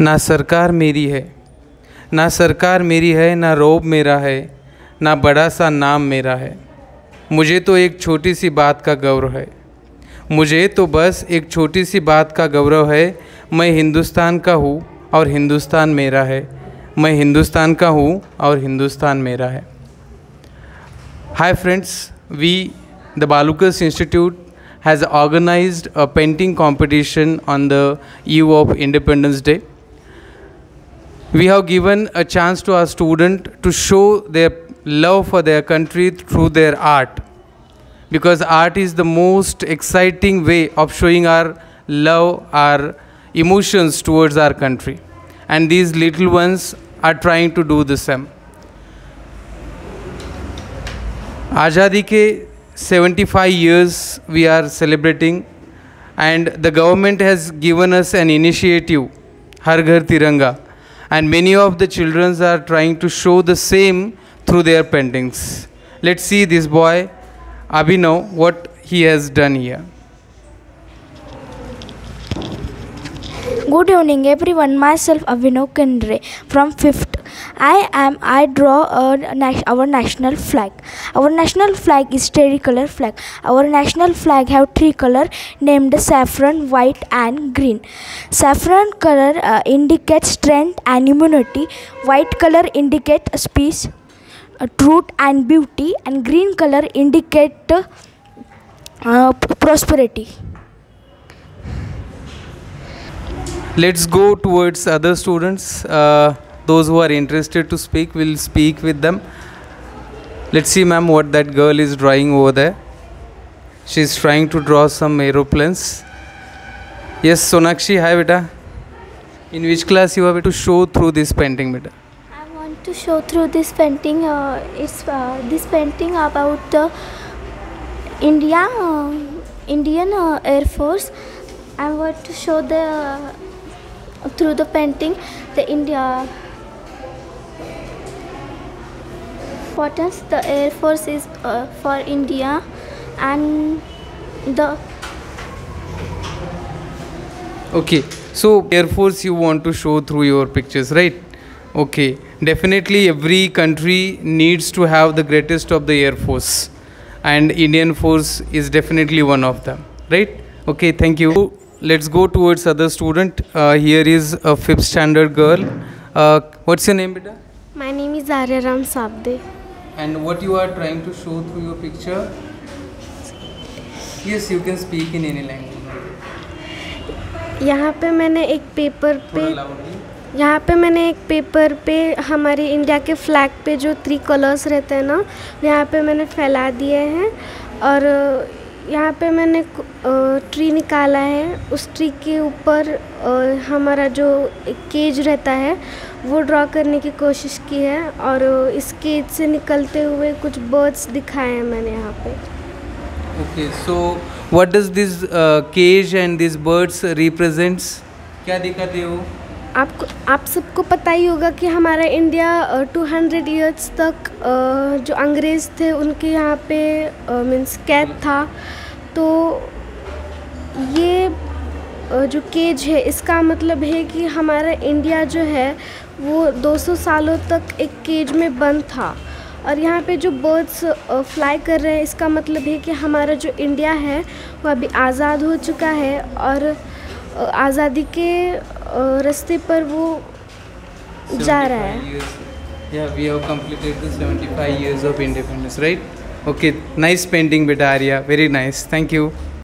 ना सरकार मेरी है, ना सरकार मेरी है, ना रोब मेरा है, ना बड़ा सा नाम मेरा है। मुझे तो एक छोटी सी बात का गौरव है। मुझे तो बस एक छोटी सी बात का गौरव है, मैं हिंदुस्तान का हूँ और हिंदुस्तान मेरा है। मैं हिंदुस्तान का हूँ और हिंदुस्तान मेरा है। Hi friends we the Balukas institute has organized a painting competition on the eve of Independence Day. We have given a chance to our student to show their love for their country through their art because art is the most exciting way of showing our love, our emotions towards our country. And these little ones are trying to do the same. Azadi ke 75 years we are celebrating and the government has given us an initiative, Har Ghar Tiranga, and many of the children are trying to show the same through their paintings. Let's see this boy Abhinav what he has done here. Good evening, everyone. Myself Avinav Kendre from fifth. I am. I draw a, our national flag. Our national flag is tricolor flag. Our national flag have three color named saffron, white, and green. Saffron color uh, indicates strength and immunity. White color indicate peace, uh, truth, and beauty. And green color indicate uh, prosperity. Let's go towards other students. Uh, those who are interested to speak will speak with them. Let's see, ma'am, what that girl is drawing over there. She's trying to draw some aeroplanes. Yes, Sonakshi, hi, beta. In which class you have to show through this painting, beta? I want to show through this painting. Uh, it's uh, this painting about the India, uh, Indian uh, Air Force. I want to show the uh, through the painting the India importance. The Air Force is uh, for India, and the Okay, so Air Force you want to show through your pictures, right? Okay, definitely every country needs to have the greatest of the Air Force, and Indian Force is definitely one of them, right? Okay, thank you. Let's go towards other student. Uh, here is a fifth standard girl. Uh, what's your name, beta? my name is Arya Ram Sabde. And what you are trying to show through your picture? Yes, you can speak in any language. यहाँ पे मैंने एक paper पे यहाँ पे मैंने एक paper पे हमारे इंडिया के फ्लैग पे जो थ्री कलर्स रहते हैं ना यहाँ पे मैंने फैला दिए हैं और यहाँ पे मैंने ट्री निकाला है उस ट्री के ऊपर हमारा जो केज रहता है, वो ड्रॉ करने की कोशिश की है और इस केज से निकलते हुए कुछ बर्ड्स दिखाए हैं मैंने यहाँ पे okay so what does this cage and this birds represents? क्या दिखाते हो? आपको, आप सबको पता ही होगा कि हमारा इंडिया टू हंड्रेड ईयर्स तक जो अंग्रेज़ थे उनके यहाँ पे मीन्स कैद था। तो ये जो केज है, इसका मतलब है कि हमारा इंडिया जो है, वो 200 सालों तक एक केज में बंद था। और यहाँ पे जो बर्ड्स फ्लाई कर रहे हैं, इसका मतलब है कि हमारा जो इंडिया है, वो अभी आज़ाद हो चुका है। और आज़ादी के रास्ते पर वो जा रहा है। या we have completed the 75 years of independence right okay nice painting बेटा Arya very nice thank you